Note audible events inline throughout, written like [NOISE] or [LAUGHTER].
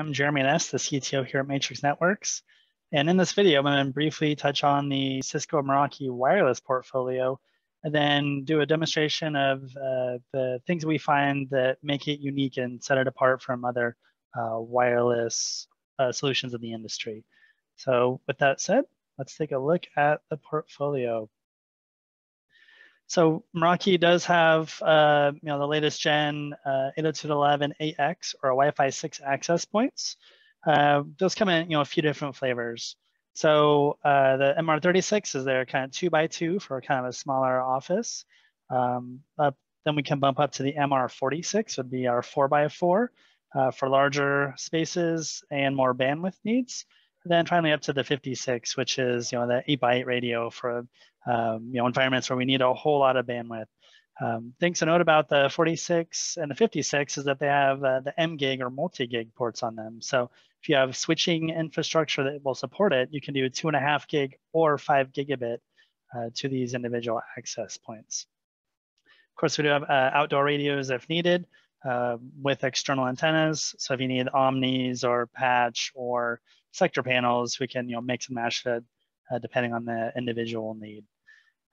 I'm Jeremy Ness, the CTO here at Matrix Networks. And in this video, I'm going to briefly touch on the Cisco Meraki wireless portfolio and then do a demonstration of uh, the things we find that make it unique and set it apart from other uh, wireless uh, solutions in the industry. So with that said, let's take a look at the portfolio. So Meraki does have, uh, you know, the latest gen uh, 802.11ax or Wi-Fi 6 access points. Uh, those come in, you know, a few different flavors. So uh, the MR36 is their kind of two by two for kind of a smaller office. Um, then we can bump up to the MR46 would be our four by four uh, for larger spaces and more bandwidth needs. Then finally up to the 56, which is, you know, the eight by eight radio for um, you know, environments where we need a whole lot of bandwidth. Um, things to note about the 46 and the 56 is that they have uh, the M gig or multi-gig ports on them. So if you have switching infrastructure that will support it, you can do two and a half gig or five gigabit uh, to these individual access points. Of course, we do have uh, outdoor radios if needed uh, with external antennas. So if you need omnis or patch or sector panels, we can you know mix and match it uh, depending on the individual need.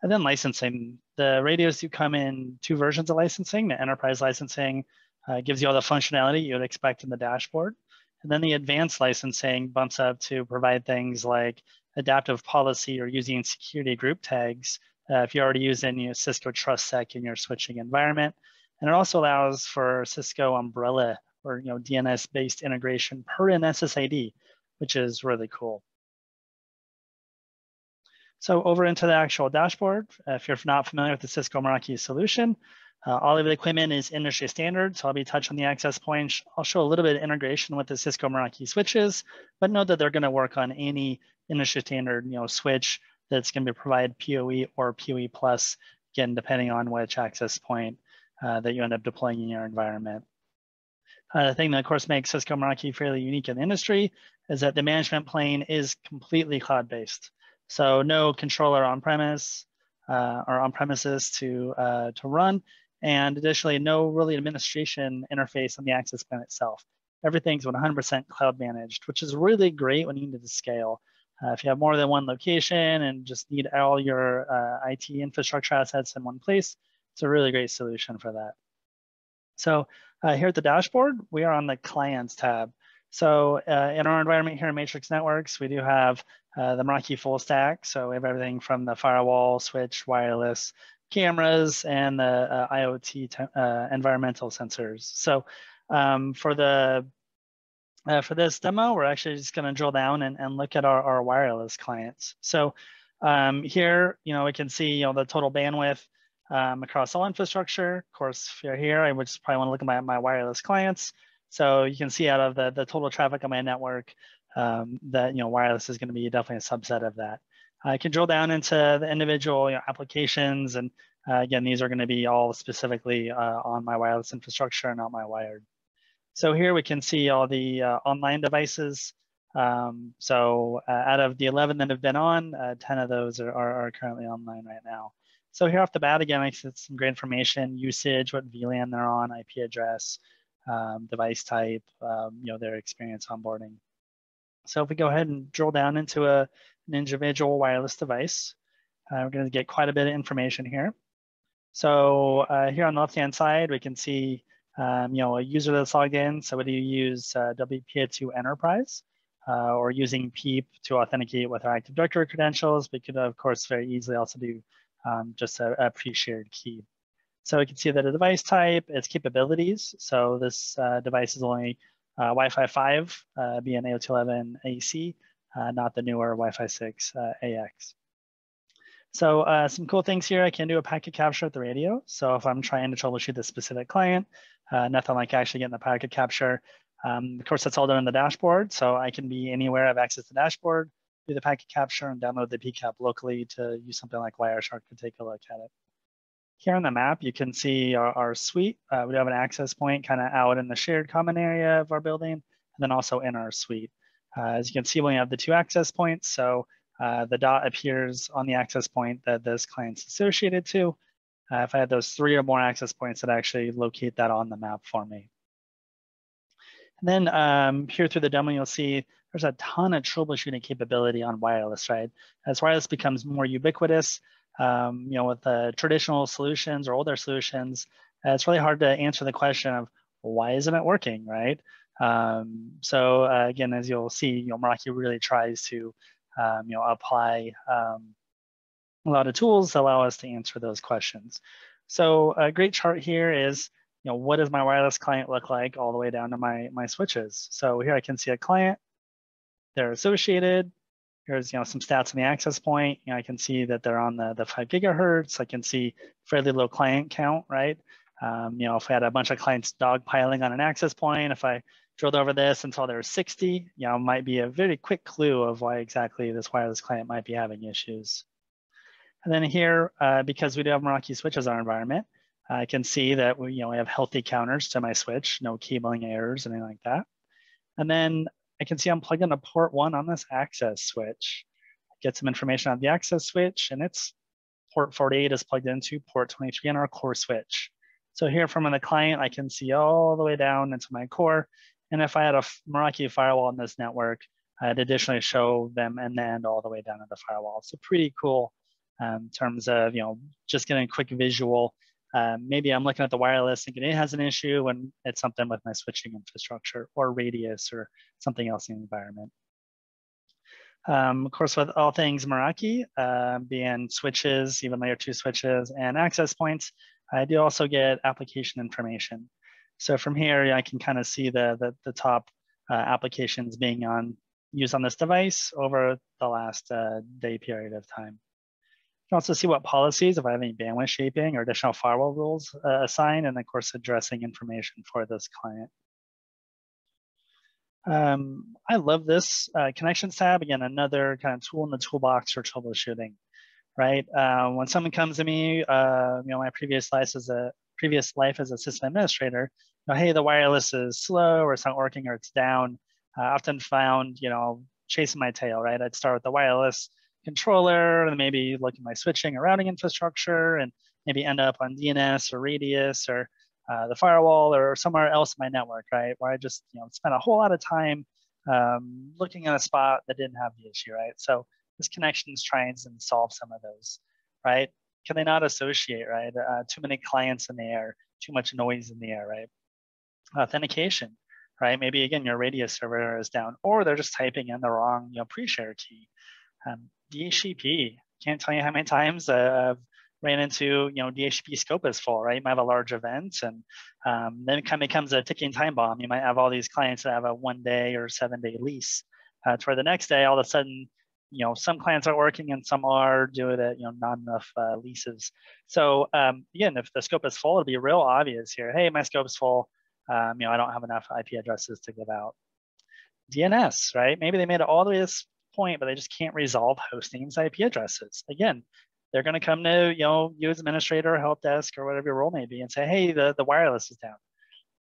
And then licensing. The radios do come in two versions of licensing. The enterprise licensing uh, gives you all the functionality you would expect in the dashboard. And then the advanced licensing bumps up to provide things like adaptive policy or using security group tags uh, if you're already using you know, Cisco TrustSec in your switching environment. And it also allows for Cisco Umbrella or you know DNS-based integration per an SSID, which is really cool. So over into the actual dashboard, if you're not familiar with the Cisco Meraki solution, uh, all of the equipment is industry standard. So I'll be touching on the access points. I'll show a little bit of integration with the Cisco Meraki switches, but know that they're gonna work on any industry standard you know, switch that's gonna provide PoE or PoE plus, again, depending on which access point uh, that you end up deploying in your environment. Uh, the thing that of course makes Cisco Meraki fairly unique in the industry is that the management plane is completely cloud-based. So no controller on premise uh, or on premises to, uh, to run. And additionally, no really administration interface on the access plan itself. Everything's 100% cloud managed, which is really great when you need to scale. Uh, if you have more than one location and just need all your uh, IT infrastructure assets in one place, it's a really great solution for that. So uh, here at the dashboard, we are on the clients tab. So uh, in our environment here in Matrix Networks, we do have uh, the Meraki full stack. So we have everything from the firewall, switch, wireless, cameras, and the uh, IoT uh, environmental sensors. So um, for the uh, for this demo, we're actually just going to drill down and, and look at our, our wireless clients. So um, here, you know, we can see you know the total bandwidth um, across all infrastructure. Of course, if you're here, I would just probably want to look at my, my wireless clients. So you can see out of the, the total traffic on my network um, that you know wireless is going to be definitely a subset of that. I can drill down into the individual you know, applications, and uh, again, these are going to be all specifically uh, on my wireless infrastructure, and not my wired. So here we can see all the uh, online devices. Um, so uh, out of the 11 that have been on, uh, 10 of those are, are, are currently online right now. So here off the bat, again, I see some great information, usage, what VLAN they're on, IP address, um, device type, um, you know, their experience onboarding. So if we go ahead and drill down into a, an individual wireless device, uh, we're going to get quite a bit of information here. So uh, here on the left-hand side, we can see um, you know, a user that's logged in. So whether you use uh, WPA2 Enterprise uh, or using PEAP to authenticate with our Active Directory credentials, we could, of course, very easily also do um, just a, a pre-shared key. So we can see that a device type, its capabilities. So this uh, device is only uh, Wi-Fi 5, uh, being 802.11 AC, uh, not the newer Wi-Fi 6 uh, AX. So uh, some cool things here, I can do a packet capture at the radio. So if I'm trying to troubleshoot this specific client, nothing like actually getting the packet capture. Um, of course, that's all done in the dashboard. So I can be anywhere I've access to the dashboard, do the packet capture and download the PCAP locally to use something like Wireshark to take a look at it. Here on the map, you can see our, our suite. Uh, we have an access point kind of out in the shared common area of our building, and then also in our suite. Uh, as you can see, we have the two access points. So uh, the dot appears on the access point that this client's associated to. Uh, if I had those three or more access points, that actually locate that on the map for me. And then um, here through the demo, you'll see there's a ton of troubleshooting capability on wireless, right? As wireless becomes more ubiquitous, um, you know, with the traditional solutions or older solutions, uh, it's really hard to answer the question of why isn't it working, right? Um, so uh, again, as you'll see, you know, Meraki really tries to, um, you know, apply um, a lot of tools to allow us to answer those questions. So a great chart here is, you know, what does my wireless client look like all the way down to my, my switches. So here I can see a client, they're associated. Here's, you know, some stats on the access point. You know, I can see that they're on the, the five gigahertz. I can see fairly low client count, right? Um, you know, if we had a bunch of clients dogpiling on an access point, if I drilled over this and saw there were 60, you know, might be a very quick clue of why exactly this wireless client might be having issues. And then here, uh, because we do have Meraki switch as our environment, I can see that we, you know, we have healthy counters to my switch, no cabling errors, anything like that. And then I can see I'm plugging a port one on this access switch. Get some information on the access switch, and it's port 48 is plugged into port 23 on our core switch. So here from the client, I can see all the way down into my core. And if I had a Meraki firewall in this network, I'd additionally show them end to end all the way down to the firewall. So pretty cool um, in terms of you know just getting a quick visual. Um, maybe I'm looking at the wireless thinking it has an issue when it's something with my switching infrastructure or radius or something else in the environment. Um, of course, with all things Meraki, uh, being switches, even layer two switches and access points, I do also get application information. So from here, I can kind of see the, the, the top uh, applications being on used on this device over the last uh, day period of time can also see what policies, if I have any bandwidth shaping or additional firewall rules uh, assigned, and of course addressing information for this client. Um, I love this uh, connections tab. Again, another kind of tool in the toolbox for troubleshooting, right? Uh, when someone comes to me, uh, you know, my previous life as a previous life as a system administrator, you know, hey, the wireless is slow or it's not working or it's down. I often found, you know, chasing my tail, right? I'd start with the wireless, controller and maybe look at my switching or routing infrastructure and maybe end up on DNS or Radius or uh, the firewall or somewhere else in my network, right? Where I just you know spent a whole lot of time um, looking at a spot that didn't have the issue, right? So this connections tries and solve some of those, right? Can they not associate, right? Uh, too many clients in the air, too much noise in the air, right? Authentication, right? Maybe again your Radius server is down, or they're just typing in the wrong, you know, pre-share key. Um, DHCP. Can't tell you how many times [LAUGHS] I've ran into, you know, DHCP scope is full, right? You might have a large event and um, then it kind of becomes a ticking time bomb. You might have all these clients that have a one day or seven day lease uh, to where the next day, all of a sudden, you know, some clients are working and some are doing it, you know, not enough uh, leases. So um, again, if the scope is full, it'll be real obvious here. Hey, my scope's full. Um, you know, I don't have enough IP addresses to give out. DNS, right? Maybe they made it all the way this point, but they just can't resolve hosting's IP addresses. Again, they're going to come to you know you as administrator or help desk or whatever your role may be and say, hey, the, the wireless is down.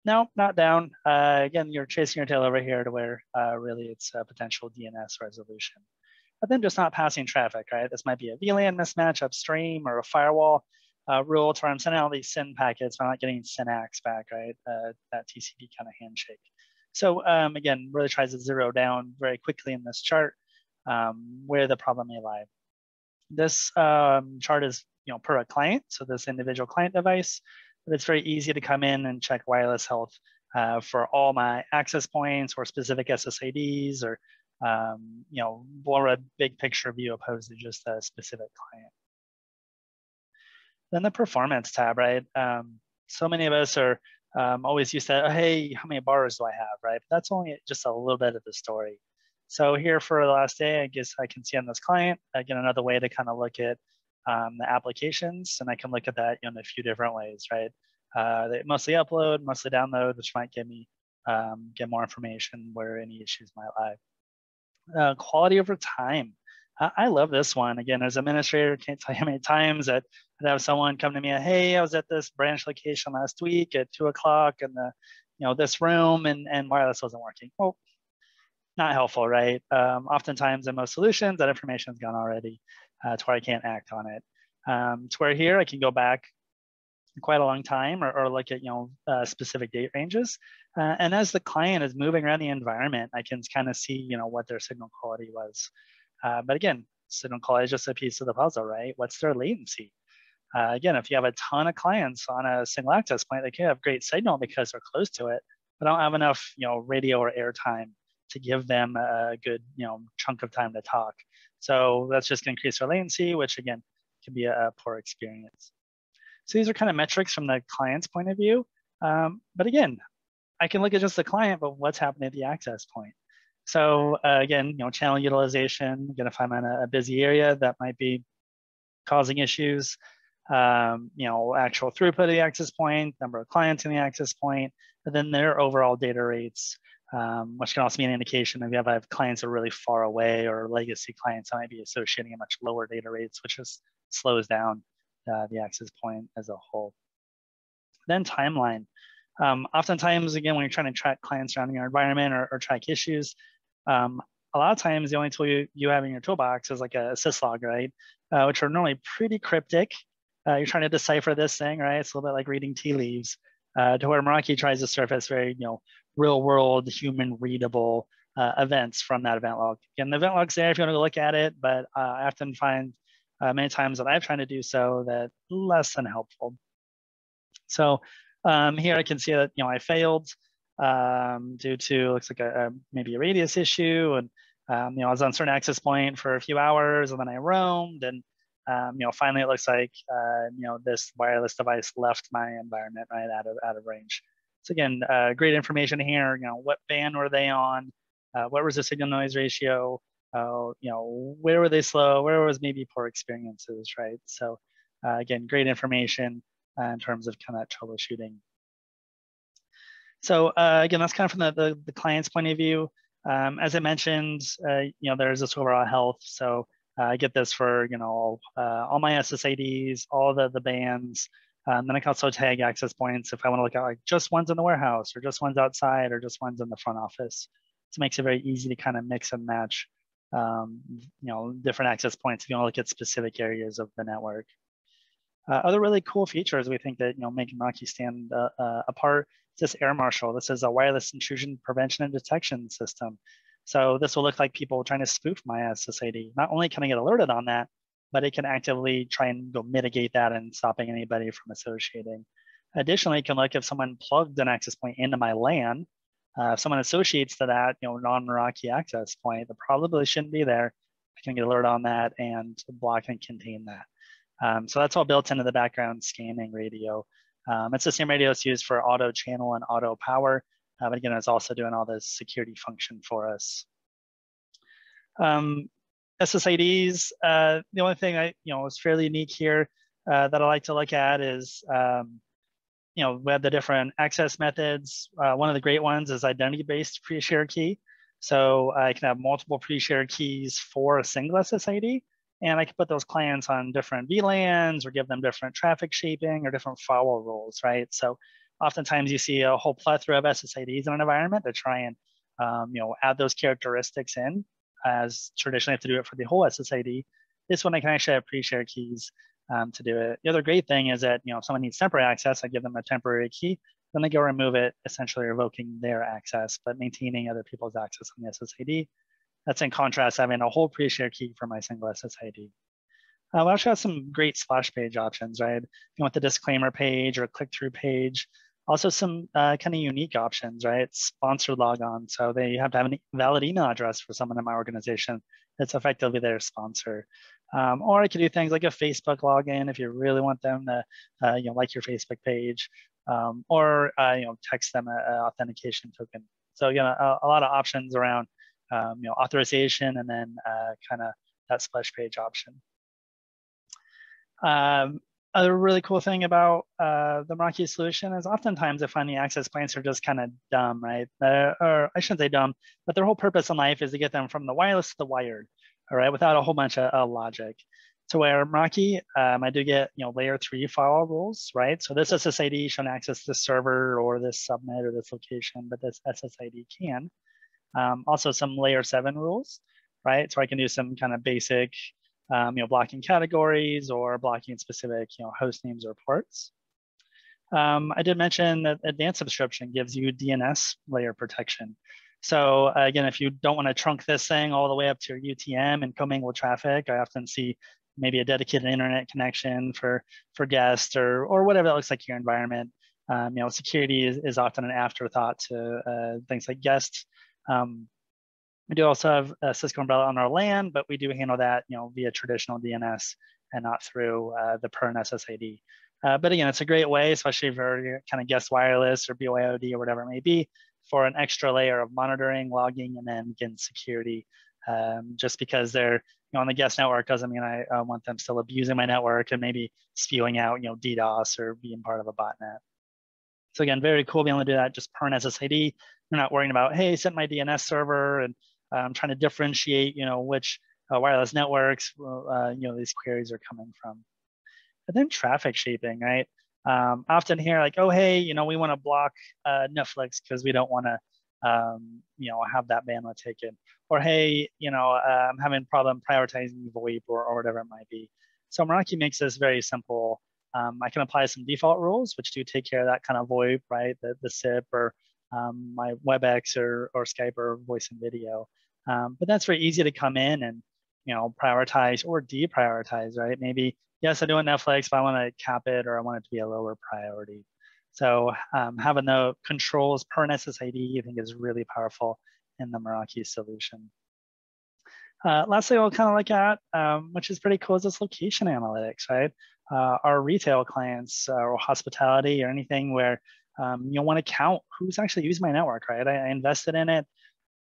No, not down. Uh, again, you're chasing your tail over here to where uh, really it's a potential DNS resolution. But then just not passing traffic, right? This might be a VLAN mismatch upstream or a firewall uh, rule to where I'm sending all these SYN packets, but I'm not getting SYN-ACKs back, right? Uh, that TCP kind of handshake. So um, again, really tries to zero down very quickly in this chart um, where the problem may lie. This um, chart is you know, per a client, so this individual client device, but it's very easy to come in and check wireless health uh, for all my access points or specific SSIDs or um, you know, more a big picture view opposed to just a specific client. Then the performance tab, right? Um, so many of us are um, always used to, oh, hey, how many bars do I have, right? But that's only just a little bit of the story. So here for the last day, I guess I can see on this client, again, another way to kind of look at um, the applications, and I can look at that in a few different ways, right? Uh, they mostly upload, mostly download, which might give me um, get more information where any issues might lie. Uh, quality over time. I, I love this one. Again, as administrator, can't tell you how many times that I'd have someone come to me, hey, I was at this branch location last week at two o'clock in the, you know, this room and, and wireless wasn't working. Well, not helpful, right? Um, oftentimes in most solutions, that information is gone already uh, to where I can't act on it. Um, to where here I can go back quite a long time or, or look at you know uh, specific date ranges. Uh, and as the client is moving around the environment, I can kind of see, you know, what their signal quality was. Uh, but again, signal quality is just a piece of the puzzle, right? What's their latency? Uh, again, if you have a ton of clients on a single access point, they can have great signal because they're close to it, but don't have enough, you know, radio or airtime to give them a good, you know, chunk of time to talk. So that's just going to increase their latency, which again can be a, a, poor experience. So these are kind of metrics from the client's point of view. Um, but again, I can look at just the client, but what's happening at the access point. So uh, again, you know, channel utilization. Again, if I'm in a, a busy area, that might be causing issues. Um, you know, actual throughput of the access point, number of clients in the access point, and then their overall data rates, um, which can also be an indication if you have, have clients that are really far away or legacy clients that might be associating a much lower data rates, which just slows down uh, the access point as a whole. Then timeline. Um, oftentimes, again, when you're trying to track clients around your environment or, or track issues, um, a lot of times the only tool you, you have in your toolbox is like a syslog, right? Uh, which are normally pretty cryptic. Uh, you're trying to decipher this thing, right? It's a little bit like reading tea leaves, uh, to where Meraki tries to surface very, you know, real world, human readable uh, events from that event log. Again, the event log's there if you want to look at it, but uh, I often find uh, many times that I've tried to do so that less than helpful. So um, here I can see that, you know, I failed um, due to, looks like a, a, maybe a radius issue. And, um, you know, I was on certain access point for a few hours and then I roamed and, um, you know, finally it looks like, uh, you know, this wireless device left my environment right out of, out of range. So again, uh, great information here, you know, what band were they on? Uh, what was the signal noise ratio? Uh, you know, where were they slow? Where was maybe poor experiences, right? So uh, again, great information uh, in terms of kind of troubleshooting. So uh, again, that's kind of from the, the, the client's point of view. Um, as I mentioned, you know, there's this overall health. So uh, I get this for, you know, uh, all my SSIDs, all the, the bands. Um, then I can also tag access points if I want to look at like just ones in the warehouse or just ones outside or just ones in the front office. So it makes it very easy to kind of mix and match, um, you know, different access points if you want to look at specific areas of the network. Uh, other really cool features we think that you know make Meraki stand uh, uh, apart is this Air Marshal. This is a wireless intrusion prevention and detection system. So this will look like people trying to spoof my SSID. Not only can I get alerted on that, but it can actively try and go mitigate that and stopping anybody from associating. Additionally, it can look if someone plugged an access point into my LAN. Uh, if someone associates to that, you know, non-Meraki access point, the probably shouldn't be there. I can get alert on that and block and contain that. Um, so that's all built into the background scanning radio. Um, it's the same radio that's used for auto channel and auto power, but again, it's also doing all the security function for us. Um, SSIDs, uh, the only thing I, you know, is fairly unique here uh, that I like to look at is, um, you know, we have the different access methods. Uh, one of the great ones is identity-based pre-share key. So I can have multiple pre-shared keys for a single SSID. And I can put those clients on different VLANs or give them different traffic shaping or different firewall rules, right? So oftentimes you see a whole plethora of SSIDs in an environment to try and um, you know add those characteristics in as traditionally I have to do it for the whole SSID. This one I can actually have pre-shared keys um, to do it. The other great thing is that you know if someone needs temporary access, I give them a temporary key, then they go remove it, essentially revoking their access, but maintaining other people's access on the SSID. That's in contrast having a whole pre-share key for my single SSID. Uh, we also have some great splash page options, right? If you want the disclaimer page or click-through page. Also some uh, kind of unique options, right? Sponsored logon. So they have to have a valid email address for someone in my organization that's effectively their sponsor. Um, or I could do things like a Facebook login if you really want them to, uh, you know, like your Facebook page, um, or uh, you know, text them an authentication token. So you know, a, a lot of options around um, you know, authorization and then uh, kind of that splash page option. Um, a really cool thing about uh, the Meraki solution is oftentimes the access points are just kind of dumb, right? Uh, or I shouldn't say dumb, but their whole purpose in life is to get them from the wireless to the wired, all right, without a whole bunch of uh, logic. To where Meraki, um, I do get you know layer three firewall rules, right? So this SSID shouldn't access this server or this subnet or this location, but this SSID can. Um, also some layer seven rules, right? So I can do some kind of basic, um, you know, blocking categories or blocking specific, you know, host names or ports. Um, I did mention that advanced subscription gives you DNS layer protection. So uh, again, if you don't want to trunk this thing all the way up to your UTM and commingle traffic, I often see maybe a dedicated internet connection for for guests or or whatever that looks like your environment. Um, you know, security is, is often an afterthought to uh, things like guests. Um, we do also have a Cisco umbrella on our LAN, but we do handle that, you know, via traditional DNS and not through uh, the PERN SSID. Uh, but again, it's a great way, especially if you're kind of guest wireless or BYOD or whatever it may be, for an extra layer of monitoring, logging, and then again security. Um, just because they're you know, on the guest network doesn't mean I want them still abusing my network and maybe spewing out you know DDoS or being part of a botnet. So again, very cool being able to do that just per SSID. You're not worrying about hey, sent my DNS server and um, trying to differentiate you know which uh, wireless networks uh, you know these queries are coming from. And then traffic shaping, right? Um, often hear like, oh, hey, you know, we want to block uh, Netflix because we don't want to, um, you know, have that bandwidth taken. Or hey, you know, uh, I'm having a problem prioritizing VoIP or, or whatever it might be. So Meraki makes this very simple. Um, I can apply some default rules, which do take care of that kind of VoIP, right? The, the SIP or um, my WebEx or, or Skype or voice and video. Um, but that's very easy to come in and, you know, prioritize or deprioritize, right? Maybe yes, I do want Netflix, but I want to cap it or I want it to be a lower priority. So um, having the controls per SSID, I think is really powerful in the Meraki solution. Uh, lastly, I'll kind of look at, um, which is pretty cool, is this location analytics, right? Uh, our retail clients uh, or hospitality or anything where um, you'll want to count who's actually using my network, right? I, I, invested in it.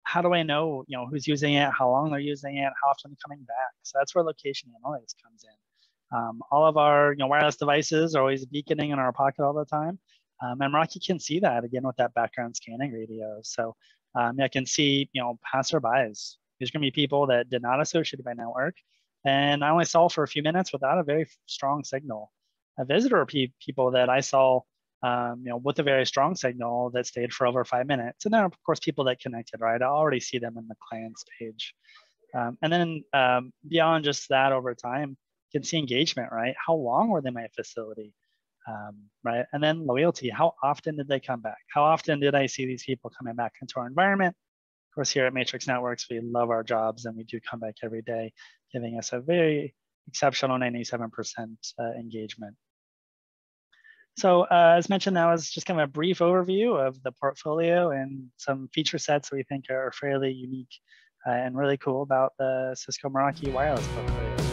How do I know, you know, who's using it, how long they're using it, how often they're coming back? So that's where location analytics comes in. Um, all of our you know, wireless devices are always beaconing in our pocket all the time. Um, and Meraki can see that again with that background scanning radio. So um, I can see, you know, passerbys. There's going to be people that did not associate my network, and I only saw for a few minutes without a very strong signal. A visitor pe people that I saw, um, you know, with a very strong signal that stayed for over five minutes, and then of course people that connected. Right, I already see them in the clients page, um, and then um, beyond just that, over time, you can see engagement, right? How long were they in my facility, um, right? And then loyalty, how often did they come back? How often did I see these people coming back into our environment? Of course, here at Matrix Networks, we love our jobs and we do come back every day, giving us a very exceptional 97% uh, engagement. So uh, as mentioned, that was just kind of a brief overview of the portfolio and some feature sets we think are fairly unique uh, and really cool about the Cisco Meraki wireless portfolio.